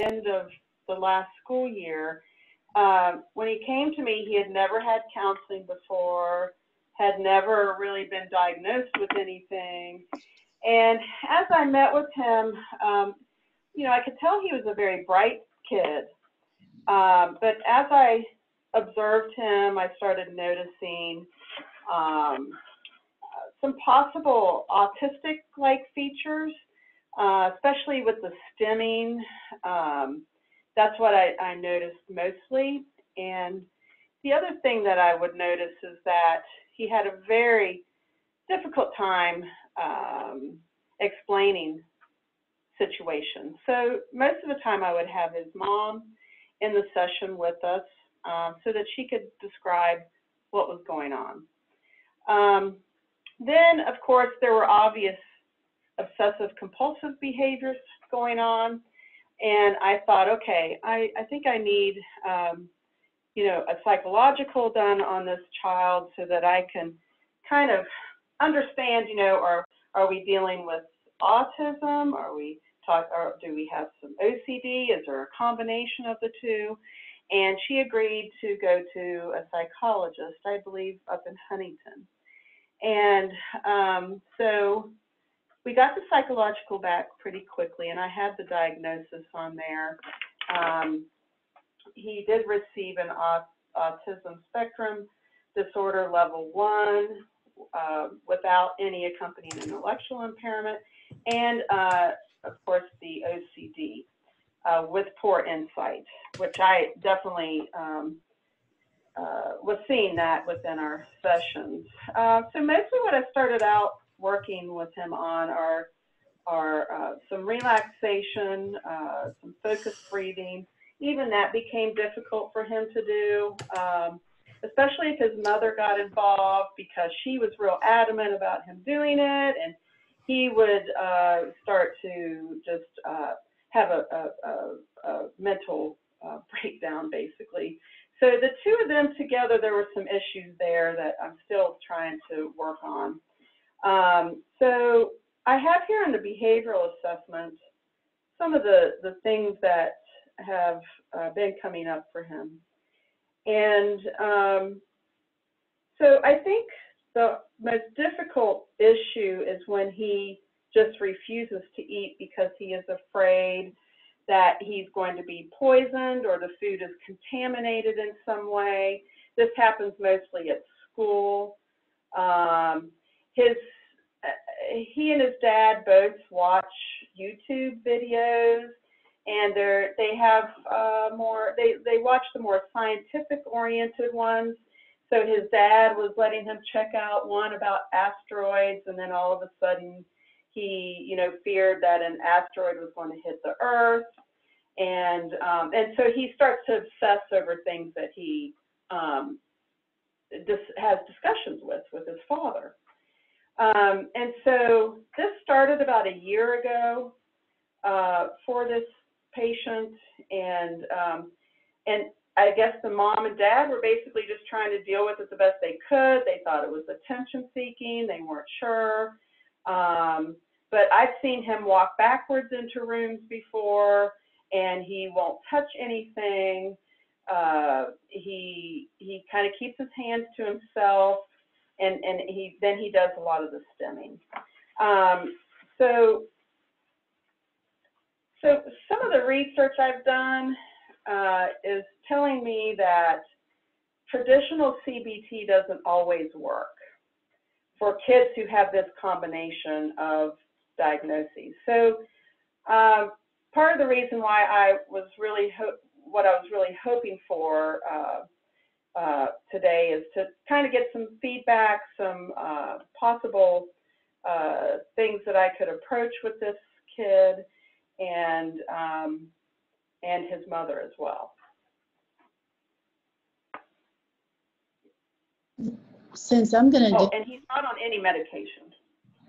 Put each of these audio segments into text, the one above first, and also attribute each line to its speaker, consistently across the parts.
Speaker 1: end of the last school year. Uh, when he came to me, he had never had counseling before, had never really been diagnosed with anything. And as I met with him, um, you know, I could tell he was a very bright kid. Um, but as I observed him, I started noticing um, some possible autistic-like features, uh, especially with the stimming. Um, that's what I, I noticed mostly. And the other thing that I would notice is that he had a very difficult time um, explaining situations. So most of the time I would have his mom in the session with us um, so that she could describe what was going on. Um, then, of course, there were obvious obsessive compulsive behaviors going on. And I thought, okay, I, I think I need, um, you know, a psychological done on this child so that I can kind of understand, you know, are, are we dealing with autism? Are we talk, or do we have some OCD? Is there a combination of the two? And she agreed to go to a psychologist, I believe, up in Huntington. And um, so we got the psychological back pretty quickly, and I had the diagnosis on there. Um, he did receive an autism spectrum disorder level one uh, without any accompanying intellectual impairment, and uh, of course the OCD uh, with poor insight, which I definitely um, uh, was seeing that within our sessions. Uh, so mostly what I started out working with him on are, are uh, some relaxation, uh, some focused breathing. Even that became difficult for him to do, um, especially if his mother got involved because she was real adamant about him doing it. And he would uh, start to just uh, have a, a, a, a mental breakdown, basically. So the two of them together, there were some issues there that I'm still trying to work on. Um, so I have here in the behavioral assessment some of the, the things that have uh, been coming up for him. And um, so I think the most difficult issue is when he just refuses to eat because he is afraid that he's going to be poisoned or the food is contaminated in some way. This happens mostly at school. Um, his he and his dad both watch YouTube videos, and they're they have uh, more they they watch the more scientific oriented ones. So his dad was letting him check out one about asteroids, and then all of a sudden he, you know, feared that an asteroid was going to hit the Earth, and um, and so he starts to obsess over things that he um, dis has discussions with with his father. Um, and so this started about a year ago uh, for this patient, and um, and I guess the mom and dad were basically just trying to deal with it the best they could. They thought it was attention seeking. They weren't sure. Um, but I've seen him walk backwards into rooms before, and he won't touch anything. Uh, he he kind of keeps his hands to himself, and and he then he does a lot of the stimming. Um, so so some of the research I've done uh, is telling me that traditional CBT doesn't always work for kids who have this combination of diagnoses. So um, part of the reason why I was really what I was really hoping for uh, uh, today is to kind of get some feedback, some uh, possible uh, things that I could approach with this kid and um, and his mother as well.
Speaker 2: Since I'm going to.
Speaker 1: Oh, and he's not on any medication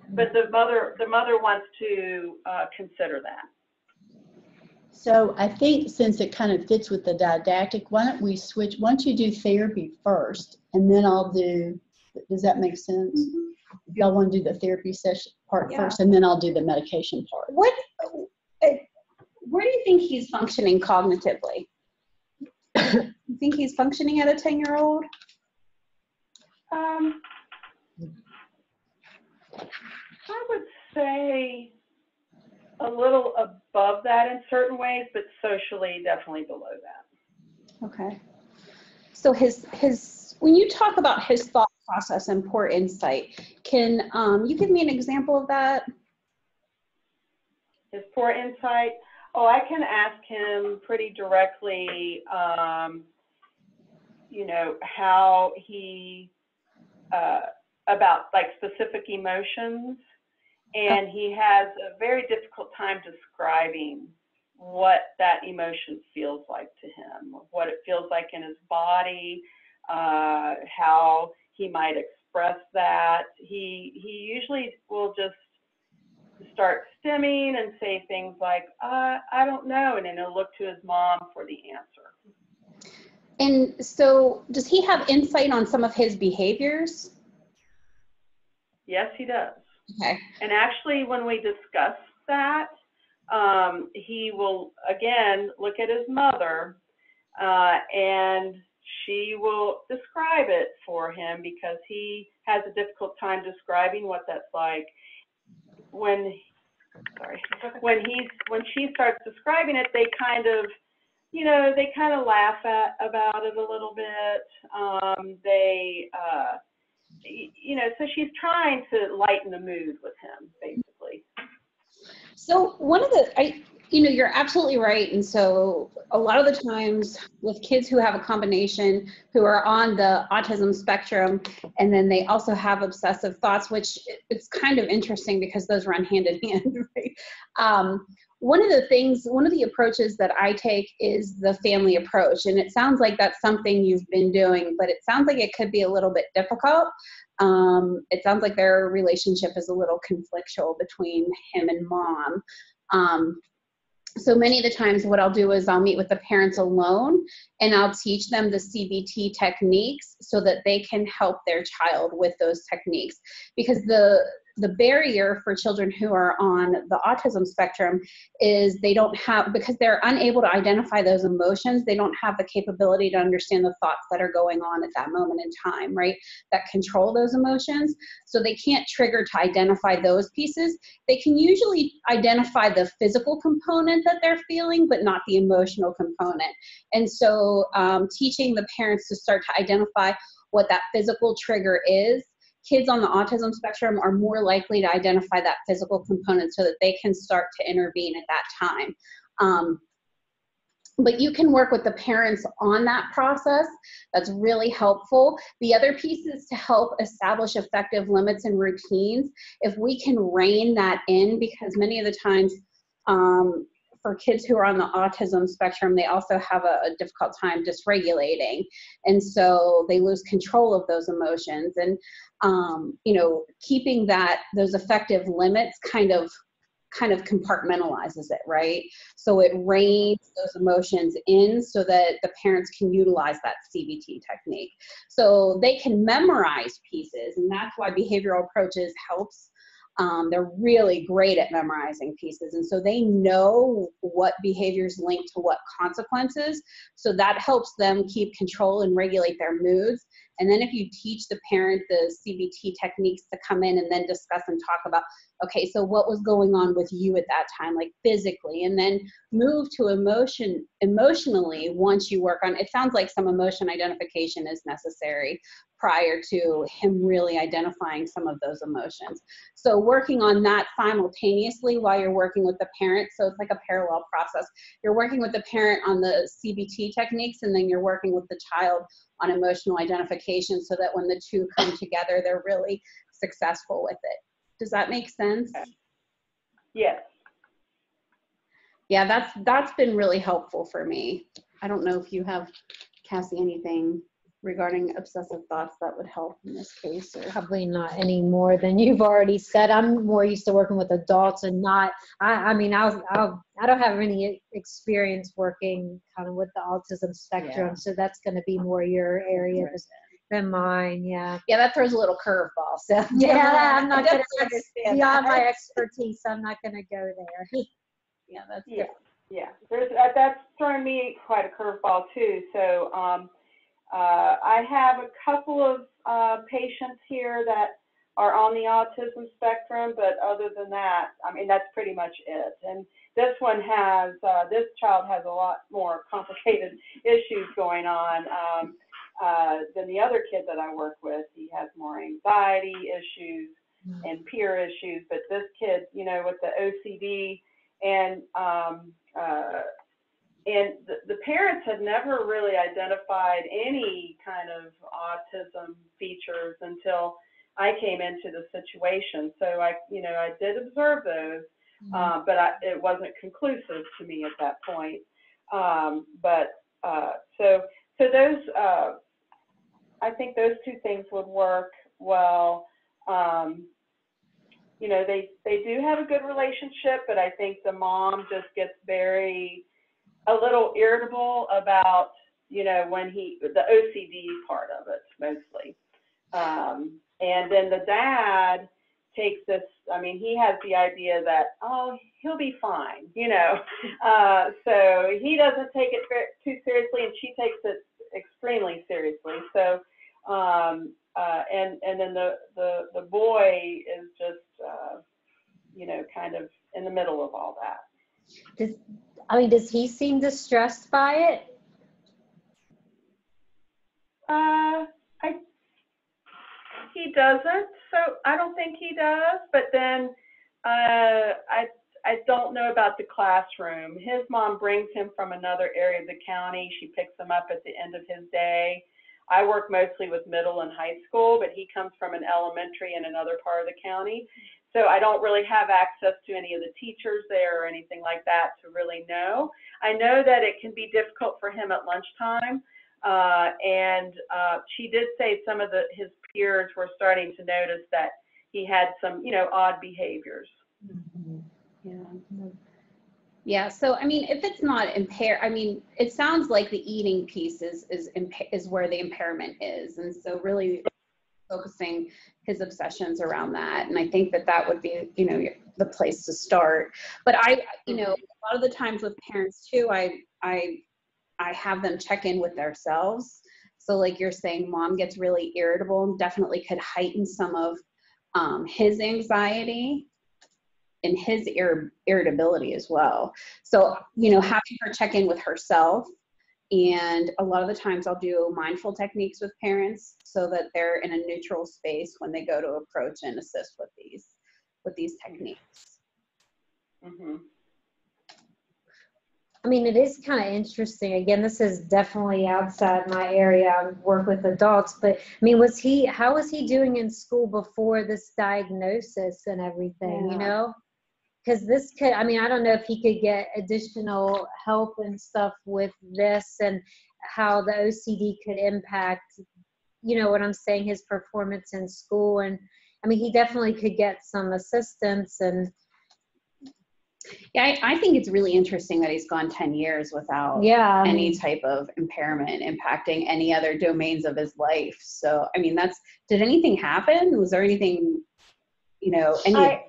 Speaker 1: but the mother the mother wants to uh, consider that.
Speaker 2: So I think since it kind of fits with the didactic, why don't we switch? Why don't you do therapy first, and then I'll do. Does that make sense? Mm -hmm. Y'all want to do the therapy session part yeah. first, and then I'll do the medication part.
Speaker 3: What? Uh, where do you think think he's functioning cognitively? you think he's functioning at a 10 year old?
Speaker 1: Um, I would say a little above that in certain ways, but socially definitely below that.
Speaker 3: Okay. So his his when you talk about his thought process and poor insight, can um, you give me an example of that?
Speaker 1: His poor insight. Oh, I can ask him pretty directly. Um, you know how he uh, about like specific emotions, and he has a very difficult time describing what that emotion feels like to him, what it feels like in his body, uh, how he might express that. He he usually will just start stimming and say things like, uh, "I don't know," and then he'll look to his mom for the answer.
Speaker 3: And so, does he have insight on some of his behaviors?
Speaker 1: Yes, he does.
Speaker 3: Okay.
Speaker 1: And actually, when we discuss that, um, he will again look at his mother, uh, and she will describe it for him because he has a difficult time describing what that's like. When sorry, when he's when she starts describing it, they kind of you know, they kind of laugh at about it a little bit. Um, they, uh, you know, so she's trying to lighten the mood with him, basically.
Speaker 3: So one of the, I, you know, you're absolutely right. And so a lot of the times with kids who have a combination, who are on the autism spectrum, and then they also have obsessive thoughts, which it's kind of interesting because those run hand in hand, right? Um, one of the things, one of the approaches that I take is the family approach. And it sounds like that's something you've been doing, but it sounds like it could be a little bit difficult. Um, it sounds like their relationship is a little conflictual between him and mom. Um, so many of the times what I'll do is I'll meet with the parents alone and I'll teach them the CBT techniques so that they can help their child with those techniques because the the barrier for children who are on the autism spectrum is they don't have because they're unable to identify those emotions they don't have the capability to understand the thoughts that are going on at that moment in time right that control those emotions. So they can't trigger to identify those pieces. They can usually identify the physical component that they're feeling but not the emotional component. And so um, teaching the parents to start to identify what that physical trigger is kids on the autism spectrum are more likely to identify that physical component so that they can start to intervene at that time. Um, but you can work with the parents on that process. That's really helpful. The other piece is to help establish effective limits and routines. If we can rein that in, because many of the times um, for kids who are on the autism spectrum, they also have a, a, difficult time dysregulating. And so they lose control of those emotions. And, um, you know, keeping that, those effective limits kind of kind of compartmentalizes it, right? So it reins those emotions in so that the parents can utilize that CBT technique. So they can memorize pieces, and that's why behavioral approaches helps um, they're really great at memorizing pieces. And so they know what behaviors link to what consequences. So that helps them keep control and regulate their moods. And then if you teach the parent the CBT techniques to come in and then discuss and talk about, okay, so what was going on with you at that time, like physically, and then move to emotion emotionally once you work on it sounds like some emotion identification is necessary prior to him really identifying some of those emotions. So working on that simultaneously while you're working with the parent, so it's like a parallel process. You're working with the parent on the CBT techniques and then you're working with the child on emotional identification so that when the two come together, they're really successful with it. Does that make sense?
Speaker 1: Yes.
Speaker 3: Yeah, that's that's been really helpful for me. I don't know if you have, Cassie, anything regarding obsessive thoughts that would help in this case or
Speaker 4: probably not any more than you've already said i'm more used to working with adults and not i, I mean I, was, I i don't have any experience working kind of with the autism spectrum yeah. so that's going to be more your area than mine yeah
Speaker 3: yeah that throws a little curveball so
Speaker 4: yeah i'm not going to understand beyond my expertise i'm not going to go there
Speaker 3: yeah that's yeah.
Speaker 1: Yeah, there's, uh, that's thrown me quite a curveball too. So, um, uh, I have a couple of, uh, patients here that are on the autism spectrum, but other than that, I mean, that's pretty much it. And this one has, uh, this child has a lot more complicated issues going on, um, uh, than the other kid that I work with. He has more anxiety issues and peer issues, but this kid, you know, with the OCD and, um, uh, and the, the parents had never really identified any kind of autism features until I came into the situation. So I, you know, I did observe those, uh, but I, it wasn't conclusive to me at that point. Um, but uh, so, so those, uh, I think those two things would work well. Um, you know, they they do have a good relationship, but I think the mom just gets very a little irritable about you know when he the OCD part of it mostly, um, and then the dad takes this. I mean, he has the idea that oh he'll be fine, you know, uh, so he doesn't take it too seriously, and she takes it extremely seriously. So. Um, uh, and and then the the the boy is just uh, you know kind of in the middle of all that.
Speaker 4: Does, I mean, does he seem distressed by it?
Speaker 1: Uh, I he doesn't, so I don't think he does. But then uh, I I don't know about the classroom. His mom brings him from another area of the county. She picks him up at the end of his day. I work mostly with middle and high school, but he comes from an elementary in another part of the county. So I don't really have access to any of the teachers there or anything like that to really know. I know that it can be difficult for him at lunchtime. Uh, and uh, she did say some of the, his peers were starting to notice that he had some, you know, odd behaviors.
Speaker 3: Yeah. Yeah, so I mean, if it's not impaired, I mean, it sounds like the eating piece is is is where the impairment is, and so really focusing his obsessions around that, and I think that that would be, you know, the place to start. But I, you know, a lot of the times with parents too, I I I have them check in with themselves. So like you're saying, mom gets really irritable, and definitely could heighten some of um, his anxiety and his ir- irritability as well. So, you know, having her check in with herself. And a lot of the times I'll do mindful techniques with parents so that they're in a neutral space when they go to approach and assist with these with these techniques.
Speaker 1: hmm
Speaker 4: I mean, it is kind of interesting. Again, this is definitely outside my area. I work with adults, but I mean, was he, how was he doing in school before this diagnosis and everything, you know? Because this could, I mean, I don't know if he could get additional help and stuff with this and how the OCD could impact, you know what I'm saying, his performance in school. And I mean, he definitely could get some assistance and,
Speaker 3: Yeah, I, I think it's really interesting that he's gone 10 years without
Speaker 4: yeah.
Speaker 3: Any type of impairment impacting any other domains of his life. So, I mean, that's, did anything happen? Was there anything, you know, any,
Speaker 1: I,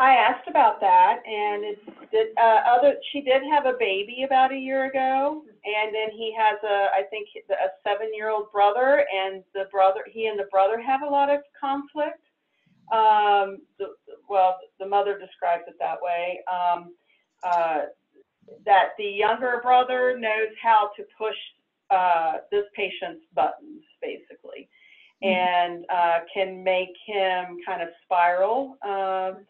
Speaker 1: I asked about that, and it did. Uh, other, she did have a baby about a year ago, and then he has a, I think, a seven-year-old brother, and the brother, he and the brother have a lot of conflict. Um, the, well, the mother describes it that way. Um, uh, that the younger brother knows how to push uh, this patient's buttons, basically, and uh, can make him kind of spiral. Um,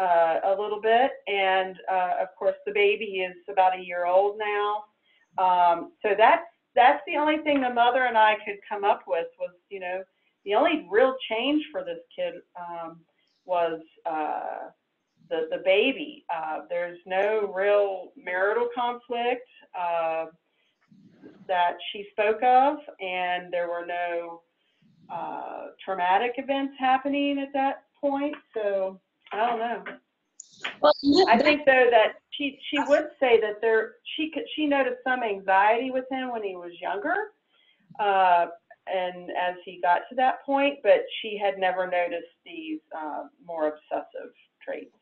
Speaker 1: uh, a little bit. And uh, of course, the baby is about a year old now. Um, so that's that's the only thing the mother and I could come up with was, you know, the only real change for this kid um, was uh, the the baby. Uh, there's no real marital conflict uh, that she spoke of, and there were no uh, traumatic events happening at that point. So I don't know.
Speaker 3: well,
Speaker 1: I think though that she she would say that there she could she noticed some anxiety with him when he was younger, uh, and as he got to that point, but she had never noticed these uh, more obsessive traits.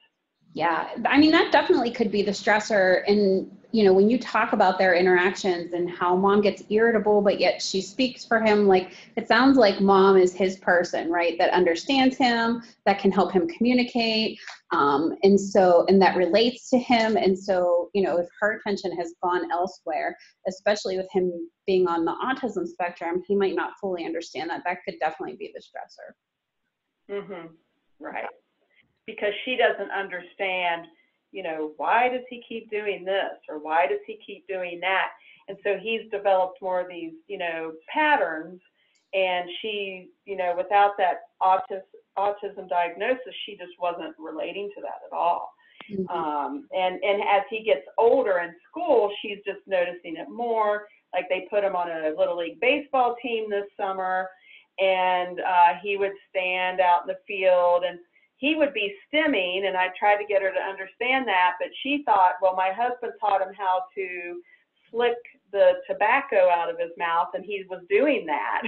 Speaker 3: Yeah, I mean, that definitely could be the stressor. And, you know, when you talk about their interactions and how mom gets irritable, but yet she speaks for him, like it sounds like mom is his person, right? That understands him, that can help him communicate. Um, and so, and that relates to him. And so, you know, if her attention has gone elsewhere, especially with him being on the autism spectrum, he might not fully understand that. That could definitely be the stressor.
Speaker 1: Mm-hmm. Right. Because she doesn't understand, you know, why does he keep doing this or why does he keep doing that? And so he's developed more of these, you know, patterns. And she, you know, without that autis, autism diagnosis, she just wasn't relating to that at all.
Speaker 3: Mhm.
Speaker 1: Um, and and as he gets older in school, she's just noticing it more. Like they put him on a little league baseball team this summer, and uh, he would stand out in the field and he would be stimming. And I tried to get her to understand that, but she thought, well, my husband taught him how to flick the tobacco out of his mouth, and he was doing that.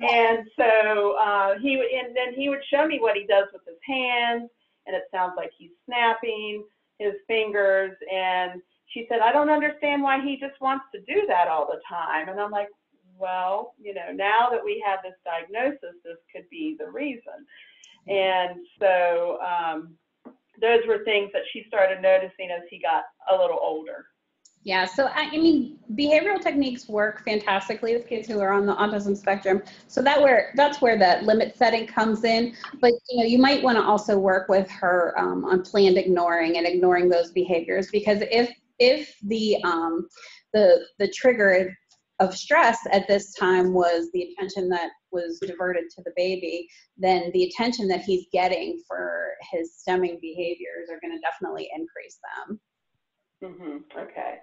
Speaker 1: And so uh, he would, and then he would show me what he does with his hands, and it sounds like he's snapping his fingers. And she said, I don't understand why he just wants to do that all the time. And I'm like, well, you know, now that we have this diagnosis, this could be the reason. And so um, those were things that she started noticing as he got a little older.
Speaker 3: Yeah, so I, I mean, behavioral techniques work fantastically with kids who are on the autism spectrum. So that where that's where that limit setting comes in. But you know, you might want to also work with her um, on planned ignoring and ignoring those behaviors because if if the um, the the trigger of stress at this time was the attention that was diverted to the baby, then the attention that he's getting for his stimming behaviors are going to definitely increase them.
Speaker 1: Mm-hmm. Okay.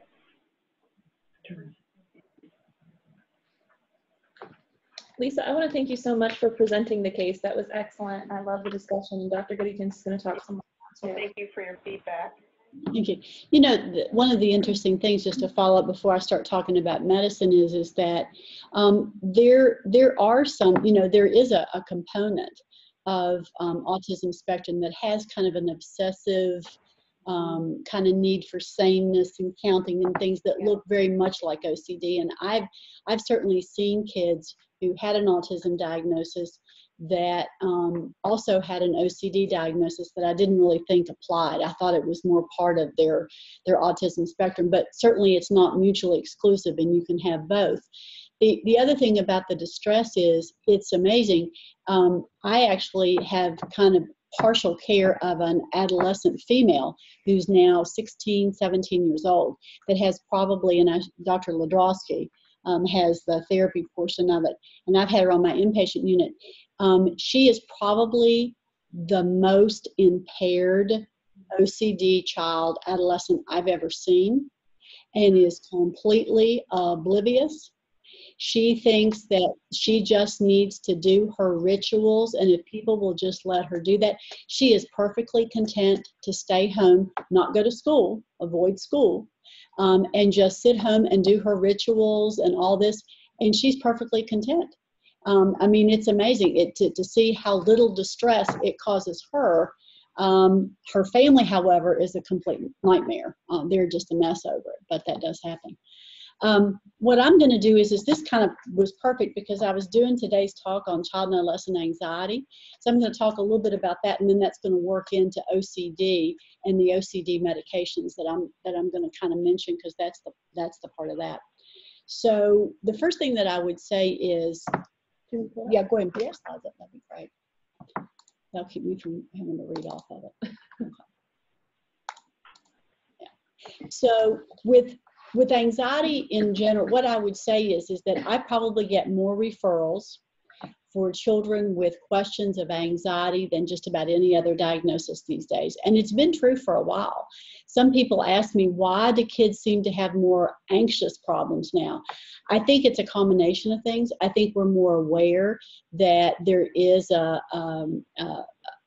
Speaker 5: Lisa, I want to thank you so much for presenting the case. That was excellent. I love the discussion. Dr. Goodington's going to talk some more.
Speaker 1: Well,
Speaker 5: too.
Speaker 1: thank you for your feedback.
Speaker 2: Thank you. You know, one of the interesting things, just to follow up before I start talking about medicine, is is that um, there there are some, you know, there is a, a component of um, autism spectrum that has kind of an obsessive um, kind of need for sameness and counting and things that look very much like OCD. And I've I've certainly seen kids who had an autism diagnosis that um, also had an OCD diagnosis that I didn't really think applied. I thought it was more part of their their autism spectrum, but certainly it's not mutually exclusive, and you can have both. The, the other thing about the distress is it's amazing. Um, I actually have kind of partial care of an adolescent female who's now 16, 17 years old that has probably, and I, Dr. Ladrowski um, has the therapy portion of it, and I've had her on my inpatient unit. Um, she is probably the most impaired OCD child, adolescent I've ever seen, and is completely oblivious. She thinks that she just needs to do her rituals, and if people will just let her do that, she is perfectly content to stay home, not go to school, avoid school, um, and just sit home and do her rituals and all this, and she's perfectly content. Um, I mean, it's amazing it, to, to see how little distress it causes her. Um, her family, however, is a complete nightmare. Um, they're just a mess over it, but that does happen. Um, what I'm going to do is, is this kind of was perfect because I was doing today's talk on child and adolescent anxiety. So I'm going to talk a little bit about that, and then that's going to work into OCD and the OCD medications that I'm that I'm going to kind of mention because that's the that's the part of that. So the first thing that I would say is yeah, go ahead and put your slides up. That'd be great. That'll keep me from having to read off of it. yeah. So with with anxiety in general, what I would say is is that I probably get more referrals for children with questions of anxiety than just about any other diagnosis these days. And it's been true for a while. Some people ask me, why do kids seem to have more anxious problems now? I think it's a combination of things. I think we're more aware that there is a, um, a,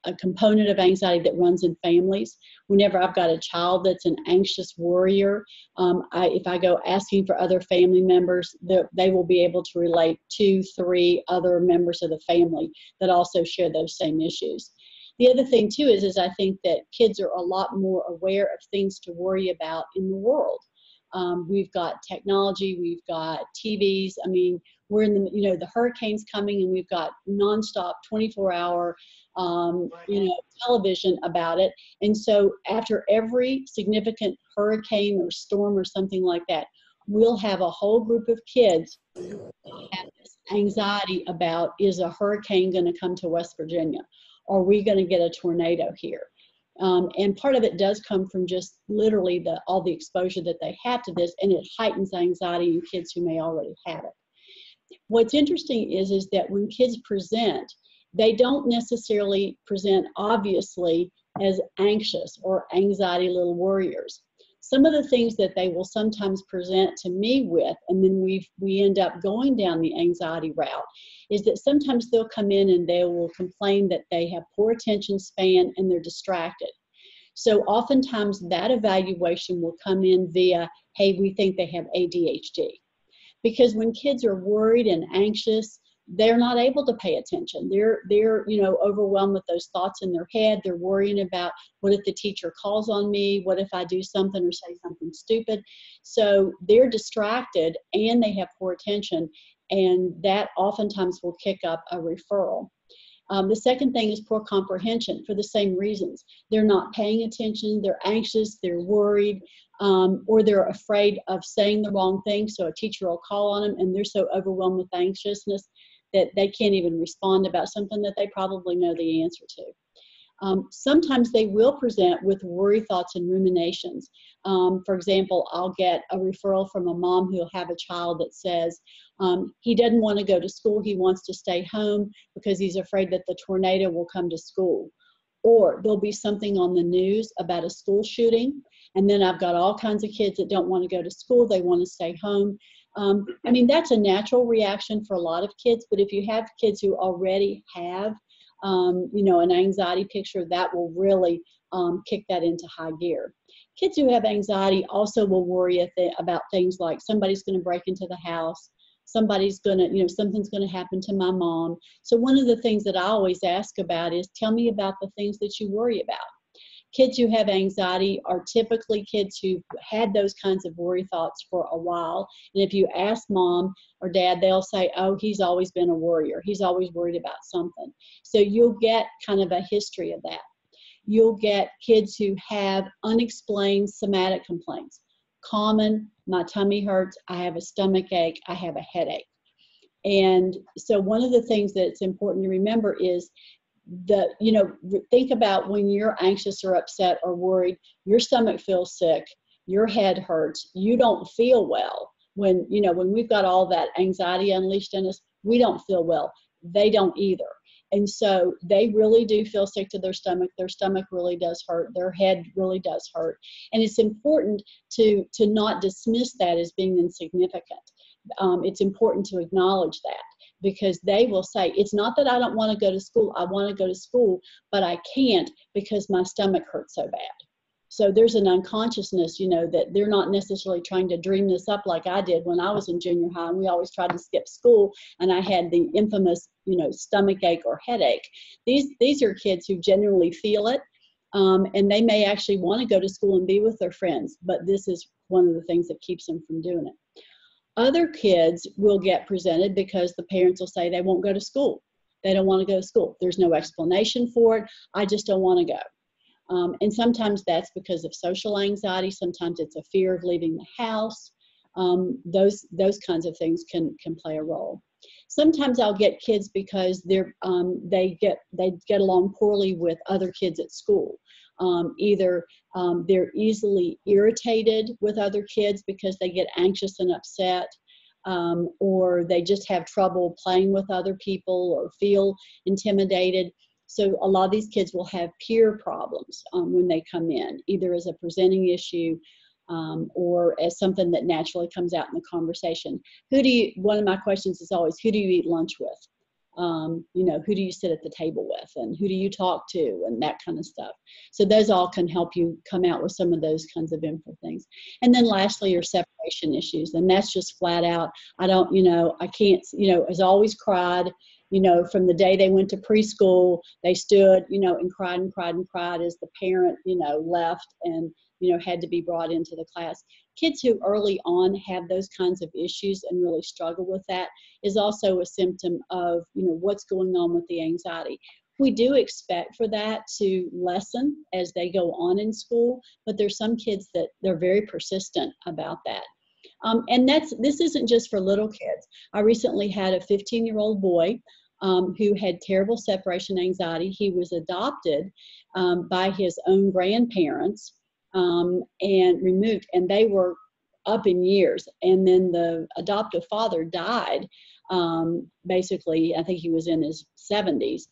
Speaker 2: a component of anxiety that runs in families. Whenever I've got a child that's an anxious worrier, um, I, if I go asking for other family members, they will be able to relate two, three other members of the family that also share those same issues. The other thing too is, is I think that kids are a lot more aware of things to worry about in the world. Um, we've got technology, we've got TVs. I mean, we're in the, you know, the hurricane's coming and we've got nonstop 24 hour, um, you know, television about it. And so after every significant hurricane or storm or something like that, we'll have a whole group of kids have this anxiety about is a hurricane going to come to West Virginia? Are we going to get a tornado here? Um, and part of it does come from just literally the all the exposure that they have to this, and it heightens anxiety in kids who may already have it. What's interesting is is that when kids present, they don't necessarily present obviously as anxious or anxiety little warriors some of the things that they will sometimes present to me with and then we we end up going down the anxiety route is that sometimes they'll come in and they will complain that they have poor attention span and they're distracted. So oftentimes that evaluation will come in via hey we think they have adhd because when kids are worried and anxious they're not able to pay attention. They're they're you know overwhelmed with those thoughts in their head. They're worrying about what if the teacher calls on me? What if i do something or say something stupid? So they're distracted and they have poor attention and that oftentimes will kick up a referral. Um, the second thing is poor comprehension for the same reasons. They're not paying attention, they're anxious, they're worried, um, or they're afraid of saying the wrong thing. So a teacher will call on them and they're so overwhelmed with anxiousness that they can't even respond about something that they probably know the answer to. Um, sometimes they will present with worry thoughts and ruminations. Um, for example, I'll get a referral from a mom who'll have a child that says um, he doesn't want to go to school, he wants to stay home because he's afraid that the tornado will come to school. Or there'll be something on the news about a school shooting, and then I've got all kinds of kids that don't want to go to school, they want to stay home. Um, I mean, that's a natural reaction for a lot of kids, but if you have kids who already have, um, you know, an anxiety picture, that will really um, kick that into high gear. Kids who have anxiety also will worry th- about things like somebody's going to break into the house, somebody's going to, you know, something's going to happen to my mom. So, one of the things that I always ask about is tell me about the things that you worry about kids who have anxiety are typically kids who've had those kinds of worry thoughts for a while. And if you ask mom or dad, they'll say, oh, he's always been a worrier. He's always worried about something. So you'll get kind of a history of that. You'll get kids who have unexplained somatic complaints. Common, my tummy hurts, I have a stomach ache, I have a headache. And so, one of the things that's important to remember is the you know think about when you're anxious or upset or worried your stomach feels sick your head hurts you don't feel well. When you know when we've got all that anxiety unleashed in us we don't feel well. They don't either. And so they really do feel sick to their stomach their stomach really does hurt their head really does hurt. And it's important to to not dismiss that as being insignificant. Um, it's important to acknowledge that because they will say, It's not that I don't want to go to school, I want to go to school, but I can't because my stomach hurts so bad. So there's an unconsciousness, you know, that they're not necessarily trying to dream this up like I did when I was in junior high and we always tried to skip school and I had the infamous, you know, stomach ache or headache. These these are kids who genuinely feel it. Um, and they may actually want to go to school and be with their friends, but this is one of the things that keeps them from doing it. Other kids will get presented because the parents will say they won't go to school. They don't want to go to school. There's no explanation for it. I just don't want to go. Um, and sometimes that's because of social anxiety. Sometimes it's a fear of leaving the house. Um, those those kinds of things can can play a role. Sometimes I'll get kids because they're um, they get they get along poorly with other kids at school. Um, either um, they're easily irritated with other kids because they get anxious and upset, um, or they just have trouble playing with other people or feel intimidated. So a lot of these kids will have peer problems um, when they come in, either as a presenting issue um, or as something that naturally comes out in the conversation. Who do you? One of my questions is always, who do you eat lunch with? Um, you know who do you sit at the table with and who do you talk to and that kind of stuff. So those all can help you come out with some of those kinds of info things. And then lastly your separation issues and that's just flat out i don't you know i can't you know has always cried you know, from the day they went to preschool, they stood, you know, and cried and cried and cried as the parent, you know, left and, you know, had to be brought into the class. Kids who early on have those kinds of issues and really struggle with that is also a symptom of, you know, what's going on with the anxiety. We do expect for that to lessen as they go on in school, but there's some kids that they're very persistent about that. Um, and that's this isn't just for little kids. I recently had a 15 year old boy um, who had terrible separation anxiety. He was adopted um, by his own grandparents um, and removed, and they were up in years. And then the adoptive father died. Um, basically, I think he was in his 70s.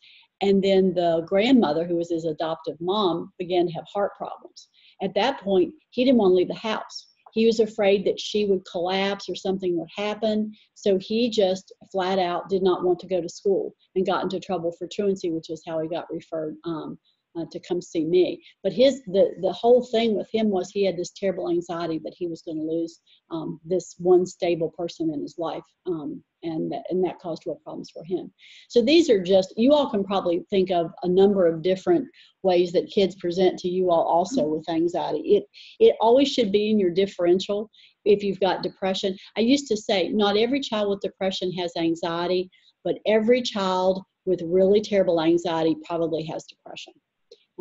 Speaker 2: And then the grandmother, who was his adoptive mom, began to have heart problems. At that point, he didn't want to leave the house he was afraid that she would collapse or something would happen. So he just flat out did not want to go to school and got into trouble for truancy, which is how he got referred um, uh, to come see me. But his the the whole thing with him was he had this terrible anxiety that he was going to lose um, this one stable person in his life, um, and that, and that caused real problems for him. So these are just you all can probably think of a number of different ways that kids present to you all also
Speaker 3: Mm-hmm.
Speaker 2: with anxiety. It it always should be in your differential. If you've got depression, I used to say not every child with depression has anxiety, but every child with really terrible anxiety probably has depression.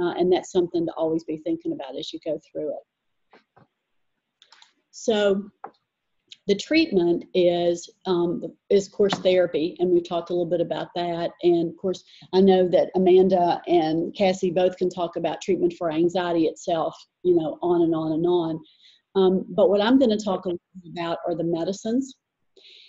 Speaker 2: Uh, and that's something to always be thinking about as you go through it. So the treatment is um, is course therapy, and we talked a little bit about that. And of course, I know that Amanda and Cassie both can talk about treatment for anxiety itself, you know, on and on and on. Um, but what I'm going to talk about are the medicines.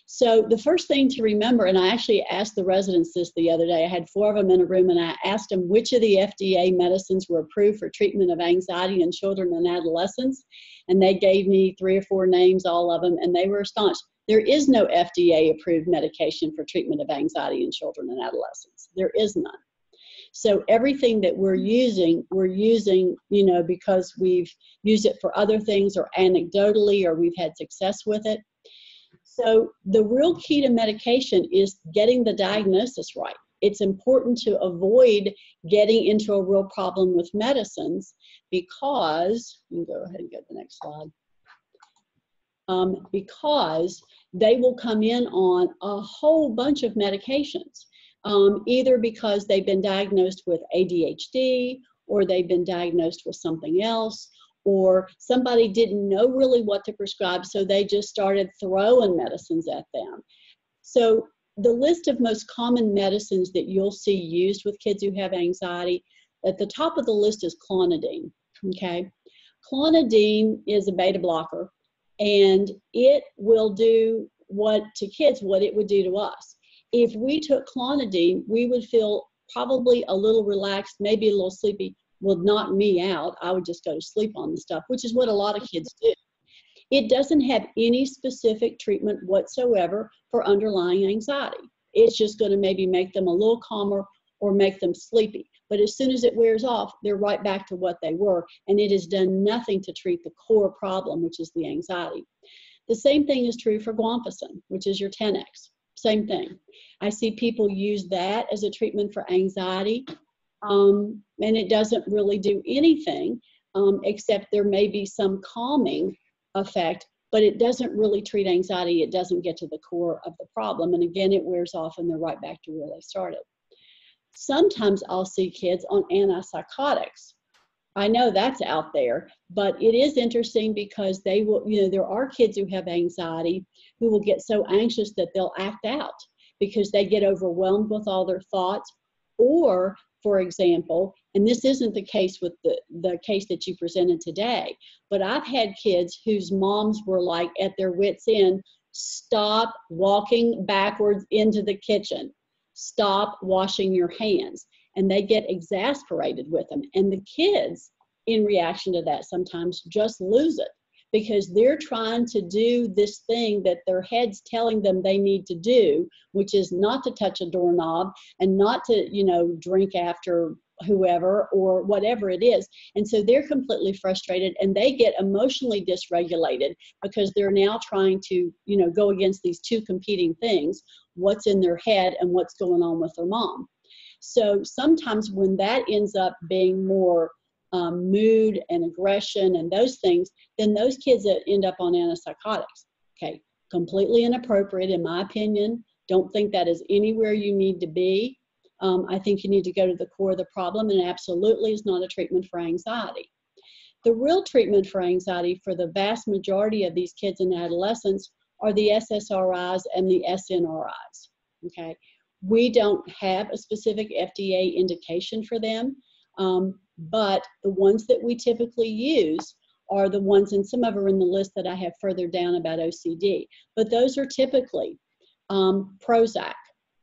Speaker 2: So the first thing to remember, and I actually asked the residents this the other day, I had four of them in a room and I asked them which of the FDA medicines were approved for treatment of anxiety in children and adolescents. And they gave me three or four names, all of them, and they were astonished. There is no FDA approved medication for treatment of anxiety in children and adolescents. There is none. So everything that we're using, we're using, you know, because we've used it for other things or anecdotally or we've had success with it. So the real key to medication is getting the diagnosis right. It's important to avoid getting into a real problem with medicines because, you can go ahead and go to the next slide. Um, because they will come in on a whole bunch of medications, um, either because they've been diagnosed with ADHD or they've been diagnosed with something else, or somebody didn't know really what to prescribe, so they just started throwing medicines at them. So the list of most common medicines that you'll see used with kids who have anxiety, at the top of the list is clonidine, okay? Clonidine is a beta blocker, and it will do what to kids what it would do to us. If we took clonidine, we would feel probably a little relaxed, maybe a little sleepy, would knock me out. I would just go to sleep on the stuff, which is what a lot of kids do. It doesn't have any specific treatment whatsoever for underlying anxiety. It's just going to maybe make them a little calmer or make them sleepy. But as soon as it wears off, they're right back to what they were, and it has done nothing to treat the core problem, which is the anxiety. The same thing is true for guanfacine, which is your Tenex. Same thing. I see people use that as a treatment for anxiety um, and it doesn't really do anything um, except there may be some calming effect, but it doesn't really treat anxiety. It doesn't get to the core of the problem. And again, it wears off and they're right back to where they started. Sometimes I'll see kids on antipsychotics. I know that's out there, but it is interesting because they will, you know, there are kids who have anxiety who will get so anxious that they'll act out because they get overwhelmed with all their thoughts or for example, and this isn't the case with the, the case that you presented today, but I've had kids whose moms were like at their wits' end stop walking backwards into the kitchen, stop washing your hands. And they get exasperated with them. And the kids, in reaction to that, sometimes just lose it because they're trying to do this thing that their head's telling them they need to do, which is not to touch a doorknob and not to, you know, drink after whoever or whatever it is. And so they're completely frustrated and they get emotionally dysregulated because they're now trying to, you know, go against these two competing things what's in their head and what's going on with their mom. So sometimes when that ends up being more um, mood and aggression and those things, then those kids that end up on antipsychotics. Okay, completely inappropriate in my opinion. Don't think that is anywhere you need to be. Um, I think you need to go to the core of the problem, and absolutely is not a treatment for anxiety. The real treatment for anxiety for the vast majority of these kids and adolescents are the SSRIs and the SNRIs. Okay, we don't have a specific FDA indication for them, um, but the ones that we typically use are the ones, and some of are in the list that I have further down about OCD. But those are typically um, Prozac,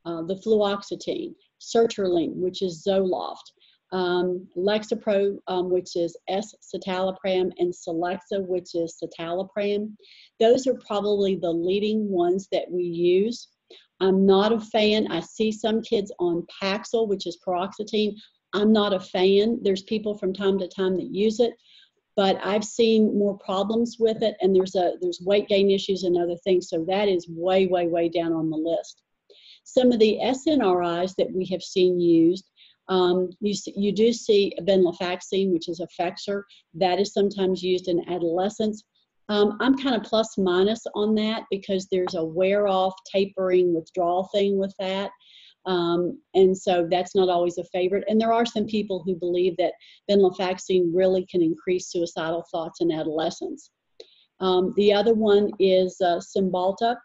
Speaker 2: uh, the fluoxetine, sertraline, which is Zoloft, um, Lexapro, um, which is escitalopram, and Celexa, which is citalopram. Those are probably the leading ones that we use. I'm not a fan. I see some kids on Paxil, which is paroxetine. I'm not a fan. There's people from time to time that use it, but I've seen more problems with it, and there's a there's weight gain issues and other things. So that is way, way, way down on the list. Some of the SNRIs that we have seen used, um, you, you do see venlafaxine, which is a. That is sometimes used in adolescents. Um, I'm kind of plus minus on that because there's a wear off, tapering, withdrawal thing with that. Um, and so that's not always a favorite. And there are some people who believe that venlafaxine really can increase suicidal thoughts in adolescents. Um, the other one is uh, Cymbalta,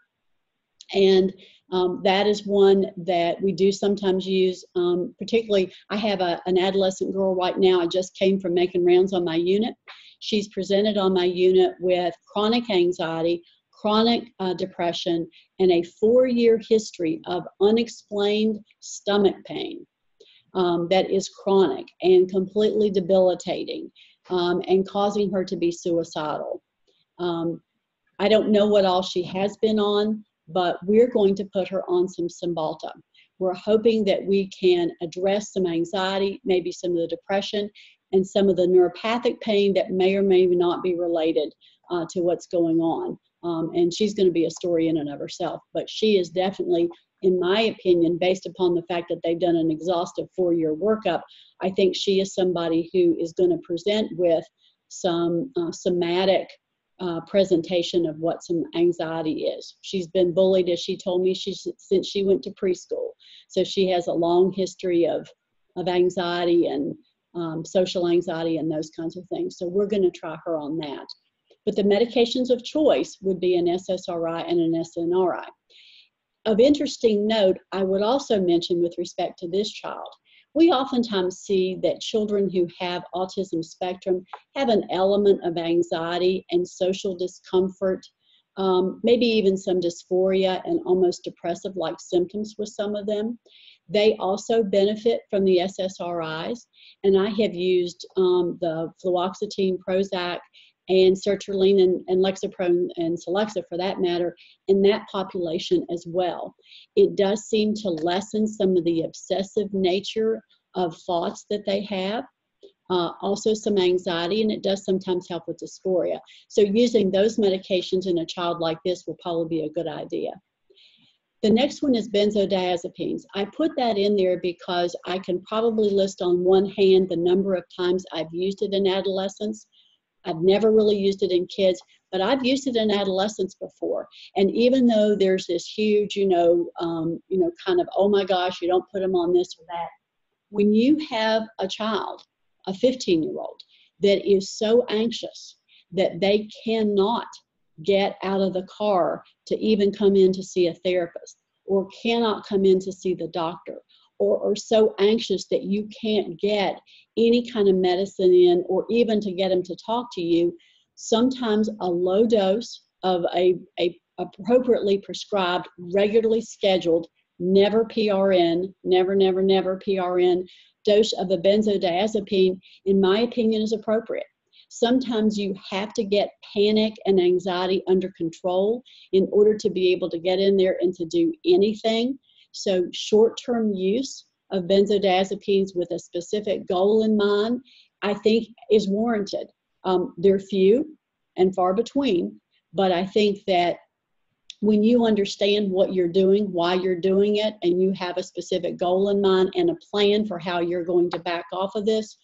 Speaker 2: and um, that is one that we do sometimes use. Um, particularly, I have a, an adolescent girl right now. I just came from making rounds on my unit. She's presented on my unit with chronic anxiety, chronic uh, depression, and a four year history of unexplained stomach pain um, that is chronic and completely debilitating um, and causing her to be suicidal. Um, I don't know what all she has been on, but we're going to put her on some Cymbalta. We're hoping that we can address some anxiety, maybe some of the depression, and some of the neuropathic pain that may or may not be related uh, to what's going on. Um, and she's going to be a story in and of herself. But she is definitely, in my opinion, based upon the fact that they've done an exhaustive four year workup, I think she is somebody who is going to present with some uh, somatic uh, presentation of what some anxiety is. She's been bullied, as she told me, she's, since she went to preschool. So she has a long history of, of anxiety and um, social anxiety and those kinds of things. So we're going to try her on that. But the medications of choice would be an SSRI and an SNRI. Of interesting note, I would also mention with respect to this child, we oftentimes see that children who have autism spectrum have an element of anxiety and social discomfort, um, maybe even some dysphoria and almost depressive like symptoms with some of them. They also benefit from the SSRIs, and I have used um, the fluoxetine, Prozac, and sertraline and, and Lexapro and Celexa for that matter in that population as well. It does seem to lessen some of the obsessive nature of thoughts that they have. Uh, also some anxiety and it does sometimes help with dysphoria. So using those medications in a child like this will probably be a good idea. The next one is benzodiazepines. I put that in there because I can probably list on one hand the number of times I've used it in adolescence I've never really used it in kids, but I've used it in adolescents before. And even though there's this huge, you know, um, you know, kind of, oh my gosh, you don't put them on this or that. When you have a child, a 15 year old, that is so anxious that they cannot get out of the car to even come in to see a therapist or cannot come in to see the doctor or are so anxious that you can't get any kind of medicine in or even to get them to talk to you, sometimes a low dose of a, a appropriately prescribed, regularly scheduled, never PRN, never, never, never PRN dose of a benzodiazepine, in my opinion, is appropriate. Sometimes you have to get panic and anxiety under control in order to be able to get in there and to do anything. So short-term use of benzodiazepines with a specific goal in mind, I think is warranted. Um, they're few and far between, but I think that when you understand what you're doing, why you're doing it, and you have a specific goal in mind and a plan for how you're going to back off of this,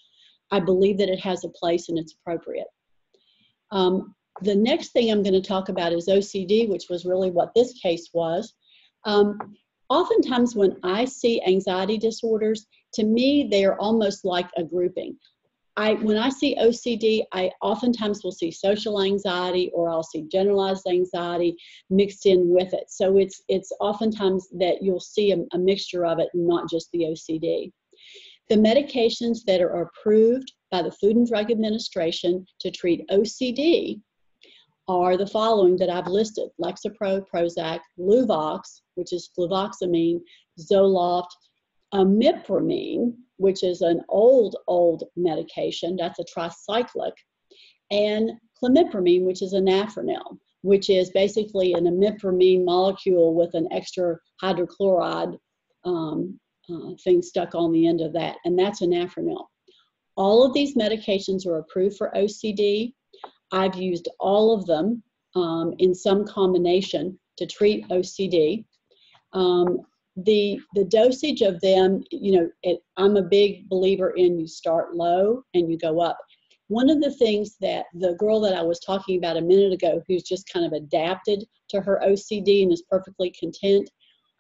Speaker 2: I believe that it has a place and it's appropriate. Um, the next thing I'm going to talk about is OCD, which was really what this case was. Um, oftentimes, when I see anxiety disorders, to me, they are almost like a grouping. I, when I see OCD, I oftentimes will see social anxiety or I'll see generalized anxiety mixed in with it. So it's it's oftentimes that you'll see a, a mixture of it, not just the OCD. The medications that are approved by the Food and Drug Administration to treat OCD are the following that I've listed Lexapro, Prozac, Luvox, which is fluvoxamine, Zoloft, imipramine, which is an old, old medication, that's a tricyclic, and clomipramine, which is Anafranil, which is basically an imipramine molecule with an extra hydrochloride um, uh, thing stuck on the end of that, and that's Anafranil. All of these medications are approved for OCD. I've used all of them um, in some combination to treat OCD. Um, the the dosage of them, you know, it, I'm a big believer in you start low and you go up. One of the things that the girl that I was talking about a minute ago, who's just kind of adapted to her OCD and is perfectly content,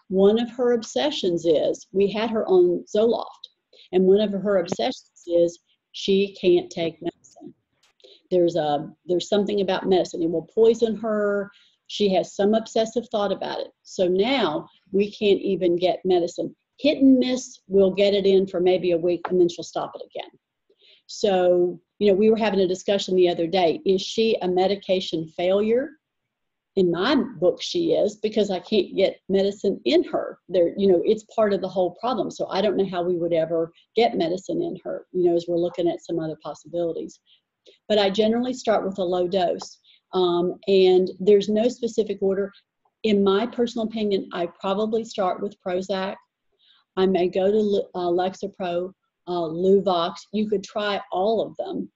Speaker 2: one of her obsessions is we had her on Zoloft, and one of her obsessions is she can't take. There's a there's something about medicine. It will poison her. She has some obsessive thought about it. So now we can't even get medicine. Hit and miss, we'll get it in for maybe a week and then she'll stop it again. So, you know, we were having a discussion the other day. Is she a medication failure? In my book, she is because I can't get medicine in her. There, you know, it's part of the whole problem. So I don't know how we would ever get medicine in her, you know, as we're looking at some other possibilities. But I generally start with a low dose. Um, and there's no specific order in my personal opinion, I probably start with Prozac. I may go to uh, Lexapro, uh, Luvox. You could try all of them,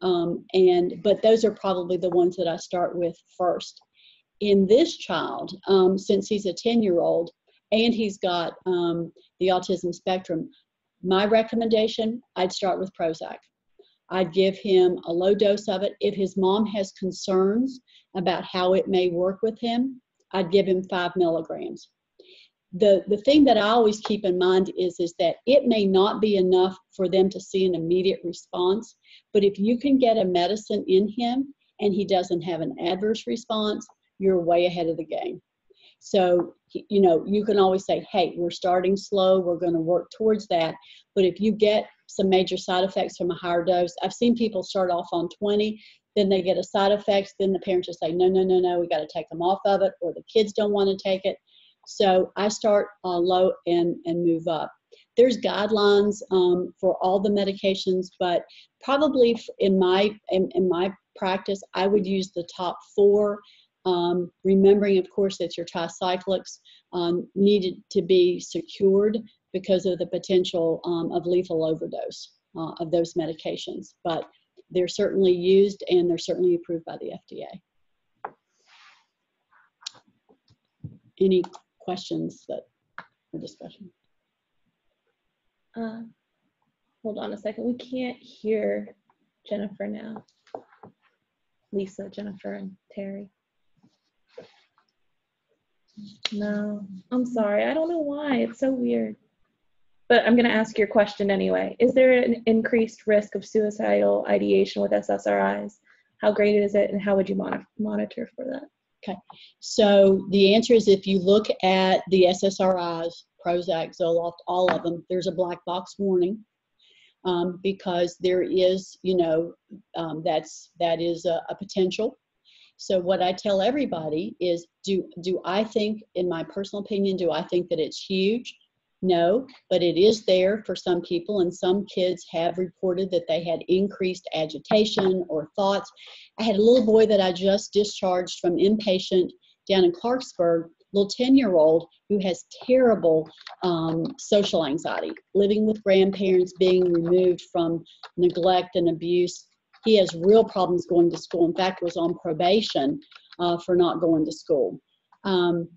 Speaker 2: um, and but those are probably the ones that I start with first. In this child, um, since he's a 10-year-old and he's got um, the autism spectrum, my recommendation, I'd start with Prozac. I'd give him a low dose of it. If his mom has concerns about how it may work with him, I'd give him five milligrams. The, the thing that I always keep in mind is, is that it may not be enough for them to see an immediate response, but if you can get a medicine in him and he doesn't have an adverse response, you're way ahead of the game. So, you know, you can always say, hey, we're starting slow, we're going to work towards that. But if you get some major side effects from a higher dose, I've seen people start off on 20, then they get a side effect, then the parents just say, no, no, no, no, we got to take them off of it, or the kids don't want to take it. So I start uh, low and, and move up. There's guidelines um, for all the medications, but probably in my in, in my practice, I would use the top four. Um, remembering, of course, that your tricyclics um, needed to be secured because of the potential um, of lethal overdose uh, of those medications. But they're certainly used and they're certainly approved by the FDA. Any questions that or discussion?
Speaker 5: Uh, hold on a second. We can't hear Jennifer now. Lisa, Jennifer, and Terry. No, I'm sorry. I don't know why. It's so weird. But I'm going to ask your question anyway. Is there an increased risk of suicidal ideation with SSRIs? How great is it, and how would you mon- monitor for that?
Speaker 2: Okay, so the answer is if you look at the SSRIs, Prozac, Zoloft, all of them, there's a black box warning um, because there is, you know, um, that's that is a, a potential. So what I tell everybody is, do do I think, in my personal opinion, do I think that it's huge? No, but it is there for some people, and some kids have reported that they had increased agitation or thoughts. I had a little boy that I just discharged from inpatient down in Clarksburg little 10 year old who has terrible um, social anxiety, living with grandparents, being removed from neglect and abuse. He has real problems going to school. In fact, was on probation uh, for not going to school. Um,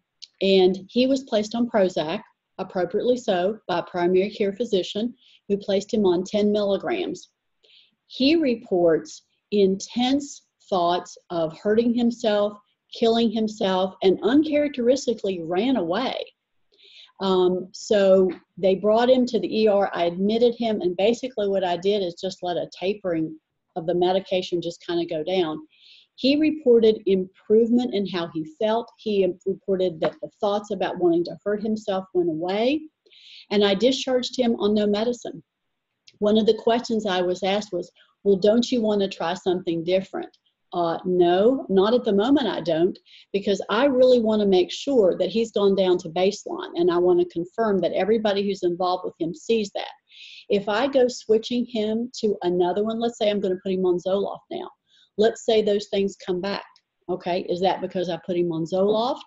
Speaker 2: and he was placed on Prozac, appropriately so, by a primary care physician who placed him on 10 milligrams. He reports intense thoughts of hurting himself, killing himself, and uncharacteristically ran away. Um, so they brought him to the ER. I admitted him, and basically what I did is just let a tapering of the medication just kind of go down. He reported improvement in how he felt. He reported that the thoughts about wanting to hurt himself went away, and I discharged him on no medicine. One of the questions I was asked was, Well, don't you want to try something different? Uh, no, not at the moment, I don't, because I really want to make sure that he's gone down to baseline and I want to confirm that everybody who's involved with him sees that. If I go switching him to another one, let's say I'm going to put him on Zoloft now, let's say those things come back. Okay, is that because I put him on Zoloft?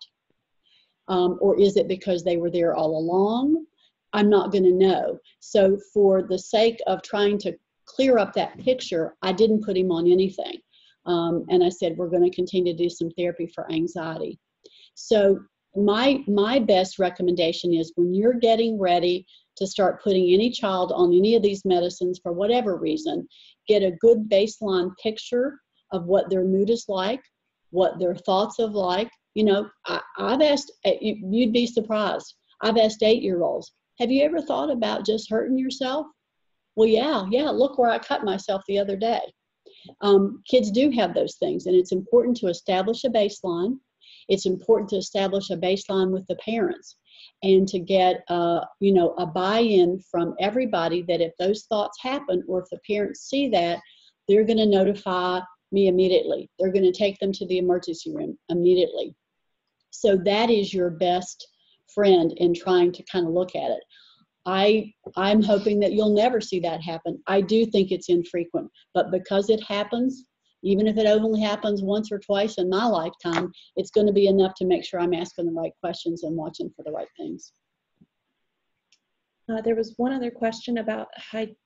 Speaker 2: Um, or is it because they were there all along? I'm not going to know. So, for the sake of trying to clear up that picture, I didn't put him on anything. Um, and I said, we're going to continue to do some therapy for anxiety. So, my, my best recommendation is when you're getting ready to start putting any child on any of these medicines for whatever reason, get a good baseline picture of what their mood is like, what their thoughts of like. You know, I, I've asked, eh, you'd be surprised. I've asked eight year olds, have you ever thought about just hurting yourself? Well, yeah, yeah, look where I cut myself the other day. Um, kids do have those things, and it's important to establish a baseline. It's important to establish a baseline with the parents and to get uh, you know a buy-in from everybody that if those thoughts happen or if the parents see that they're going to notify me immediately. They're going to take them to the emergency room immediately. So that is your best friend in trying to kind of look at it. I i'm hoping that you'll never see that happen. I do think it's infrequent but because it happens even if it only happens once or twice in my lifetime it's going to be enough to make sure i'm asking the right questions and watching for the right things.
Speaker 5: Uh, there was one other question about hydroxy.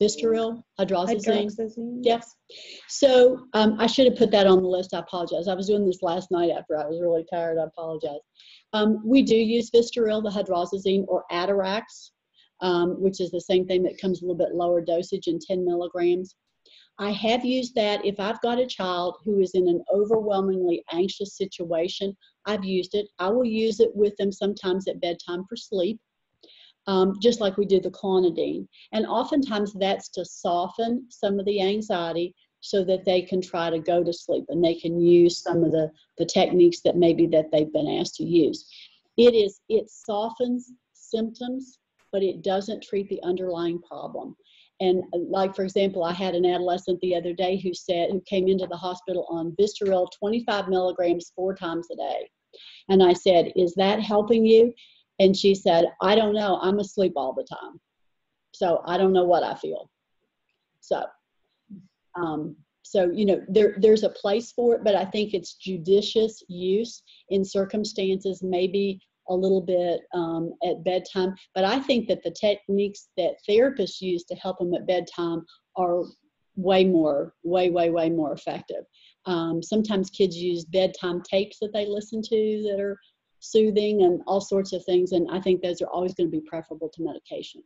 Speaker 2: Visceral hydrozazine
Speaker 5: Hydroxyzine.
Speaker 2: Yes. So um, I should have put that on the list. I apologize. I was doing this last night after I was really tired. I apologize. Um, we do use Vistaril, the hydroxyzine, or Atarax, um, which is the same thing that comes a little bit lower dosage in 10 milligrams. I have used that if I've got a child who is in an overwhelmingly anxious situation. I've used it. I will use it with them sometimes at bedtime for sleep. Um, just like we do the clonidine. And oftentimes that's to soften some of the anxiety so that they can try to go to sleep and they can use some of the, the techniques that maybe that they've been asked to use. It is, it softens symptoms, but it doesn't treat the underlying problem. And uh, like, for example, I had an adolescent the other day who said, who came into the hospital on Vistaril 25 milligrams four times a day. And I said, is that helping you? And she said, I don't know. I'm asleep all the time. So I don't know what I feel. So, um, so you know, there there's a place for it, but I think it's judicious use in circumstances, maybe a little bit um, at bedtime. But I think that the techniques that therapists use to help them at bedtime are way more, way, way, way more effective. Um, sometimes kids use bedtime tapes that they listen to that are soothing and all sorts of things. And I think those are always going to be preferable to medication,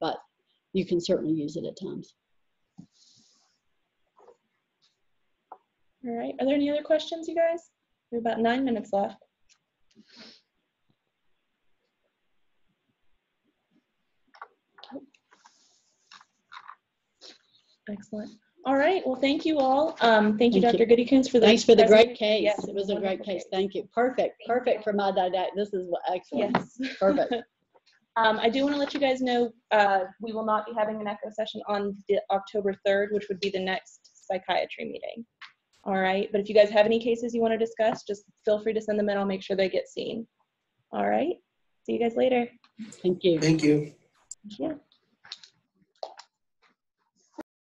Speaker 2: but you can certainly use it at times.
Speaker 5: All right. Are there any other questions, you guys? We have about nine minutes left. Excellent. All right. Well, thank you all. Um, thank you,
Speaker 2: Thank
Speaker 5: Dr. Goodykins, for the
Speaker 2: Thanks for the great case.
Speaker 5: Yes,
Speaker 2: It was a great
Speaker 5: wonderful
Speaker 2: case. Thank you. Perfect, perfect for my didact. This is what- excellent.
Speaker 5: Yes.
Speaker 2: Perfect.
Speaker 5: Um, I do want to let you guys know, uh, we will not be having an echo session on the October 3rd, which would be the next psychiatry meeting. All right, but if you guys have any cases you want to discuss, just feel free to send them in. I'll make sure they get seen. All right, see you guys later.
Speaker 2: Thank you.
Speaker 6: Thank you.
Speaker 5: Yeah.